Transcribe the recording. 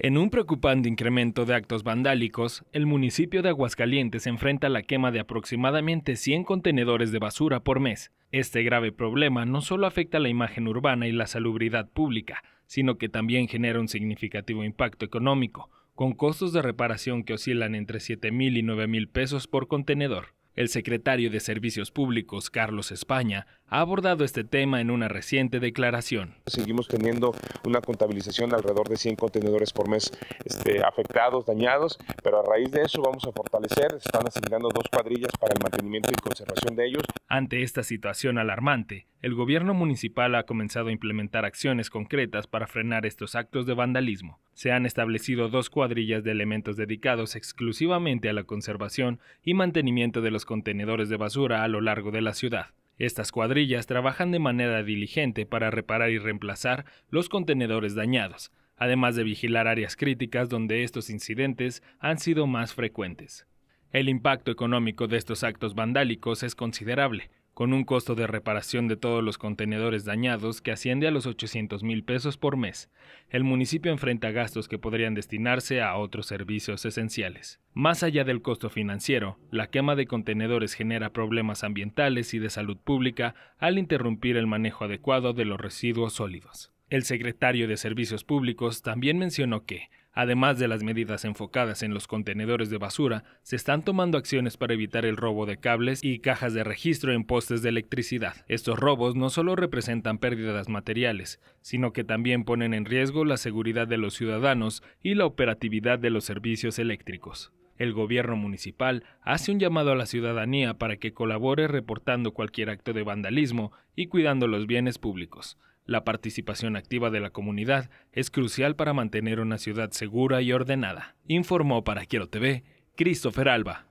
En un preocupante incremento de actos vandálicos, el municipio de Aguascalientes enfrenta la quema de aproximadamente 100 contenedores de basura por mes. Este grave problema no solo afecta la imagen urbana y la salubridad pública, sino que también genera un significativo impacto económico, con costos de reparación que oscilan entre 7 mil y 9 mil pesos por contenedor. El secretario de Servicios Públicos, Carlos España, ha abordado este tema en una reciente declaración. Seguimos teniendo una contabilización de alrededor de 100 contenedores por mes este, afectados, dañados, pero a raíz de eso vamos a fortalecer, se están asignando dos cuadrillas para el mantenimiento y conservación de ellos. Ante esta situación alarmante, el gobierno municipal ha comenzado a implementar acciones concretas para frenar estos actos de vandalismo. Se han establecido dos cuadrillas de elementos dedicados exclusivamente a la conservación y mantenimiento de los contenedores de basura a lo largo de la ciudad. Estas cuadrillas trabajan de manera diligente para reparar y reemplazar los contenedores dañados, además de vigilar áreas críticas donde estos incidentes han sido más frecuentes. El impacto económico de estos actos vandálicos es considerable, con un costo de reparación de todos los contenedores dañados que asciende a los 800 mil pesos por mes. El municipio enfrenta gastos que podrían destinarse a otros servicios esenciales. Más allá del costo financiero, la quema de contenedores genera problemas ambientales y de salud pública al interrumpir el manejo adecuado de los residuos sólidos. El secretario de Servicios Públicos también mencionó que, Además de las medidas enfocadas en los contenedores de basura, se están tomando acciones para evitar el robo de cables y cajas de registro en postes de electricidad. Estos robos no solo representan pérdidas materiales, sino que también ponen en riesgo la seguridad de los ciudadanos y la operatividad de los servicios eléctricos. El gobierno municipal hace un llamado a la ciudadanía para que colabore reportando cualquier acto de vandalismo y cuidando los bienes públicos. La participación activa de la comunidad es crucial para mantener una ciudad segura y ordenada, informó para Quiero TV Christopher Alba.